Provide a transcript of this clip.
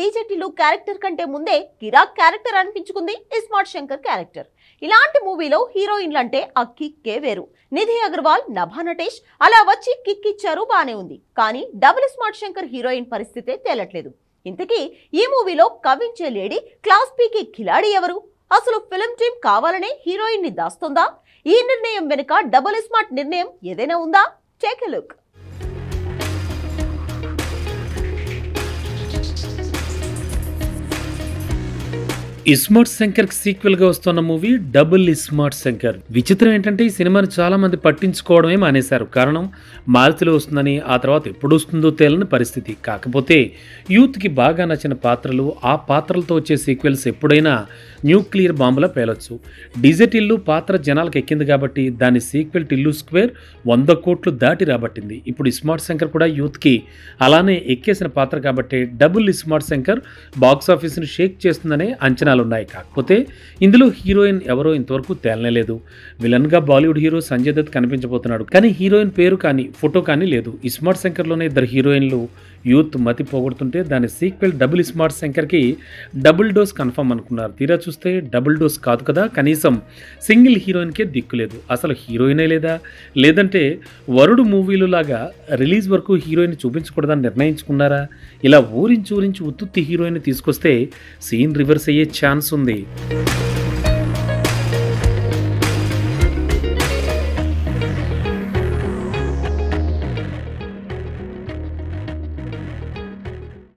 డీజెటిలు character కంటే ముందే కిరాక్ క్యారెక్టర్ అనిపించుకుంది ఇస్మార్ట్ శంకర్ క్యారెక్టర్. ఇలాంటి మూవీలో హీరోయిన్లంటే ఆ కిక్కే వేరు. నిధి అగర్వాల్ నభా నటేష్ అలా వచ్చి కిక్ ఇచ్చారు బానే ఉంది. కానీ డబుల్ స్మార్ట్ శంకర్ హీరోయిన్ పరిస్థితే తేలట్లేదు. ఇంతకీ ఈ మూవీలో కవించే లేడీ క్లాస్ పీకి ఖిలాడి ఎవరు? అసలు ఫిలిం టీం కావాలనే హీరోయిన్ని దాస్తుందా? ఈ నిర్ణయం వెనుక డబుల్ స్మార్ట్ నిర్ణయం ఏదైనా ఉందా? Take a look. ఇస్మార్ట్ శంకర్కి సీక్వెల్గా వస్తున్న మూవీ డబుల్ ఇస్మార్ట్ శంకర్. విచిత్రం ఏంటంటే ఈ సినిమాని చాలా మంది పట్టించుకోవడమే మానేశారు. కారణం మారుతిలో వస్తుందని ఆ తర్వాత ఎప్పుడు వస్తుందో తేలని పరిస్థితి. కాకపోతే యూత్కి బాగా నచ్చిన పాత్రలు ఆ పాత్రలతో వచ్చే సీక్వెల్స్ ఎప్పుడైనా న్యూక్లియర్ బాంబులా పేలొచ్చు. డిజెట్ ఇల్లు పాత్ర జనాలకు ఎక్కింది కాబట్టి దాని సీక్వెల్ టిల్లు స్క్వేర్ వంద కోట్లు దాటి రాబట్టింది. ఇప్పుడు ఇస్మార్ట్ శంకర్ కూడా యూత్కి అలానే ఎక్కేసిన పాత్ర కాబట్టి డబుల్ ఇస్మార్ట్ శంకర్ బాక్స్ ఆఫీస్ని షేక్ చేస్తుందనే అంచనాలు ఉన్నాయి కాకపోతే ఇందులో హీరోయిన్ ఎవరో ఇంతవరకు తేలనేలేదు విలన్గా బాలీవుడ్ హీరో సంజయ్ దత్ కనిపించబోతున్నాడు. కానీ హీరోయిన్ పేరు కానీ ఫోటో కానీ లేదు. ఇస్మార్ట్ శంకర్లోనే ఇద్దరు హీరోయిన్లు యూత్ మతి పోగొడుతుంటే దాని సీక్వెల్ డబుల్ స్మార్ట్ శంకర్కి డబుల్ డోస్ కన్ఫర్మ్ అనుకున్నారు. తీరా చూస్తే డబుల్ డోస్ కాదు కదా కనీసం సింగిల్ హీరోయిన్కే దిక్కు లేదు. అసలు హీరోయినే లేదా? లేదంటే వరుడు మూవీలు లాగా రిలీజ్ వరకు హీరోయిన్ చూపించకూడదని నిర్ణయించుకున్నారా? ఇలా ఊరించి ఊరించి ఉత్తుత్తి హీరోయిన్ తీసుకొస్తే సీన్ రివర్స్ అయ్యే ఛాన్స్ ఉంది.